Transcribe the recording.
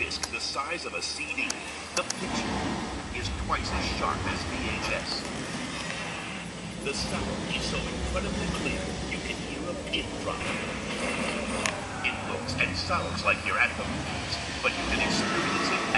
disc the size of a CD. The picture is twice as sharp as VHS. The sound is so incredibly clear you can hear a pin drop. It looks and sounds like you're at the movies, but you can experience it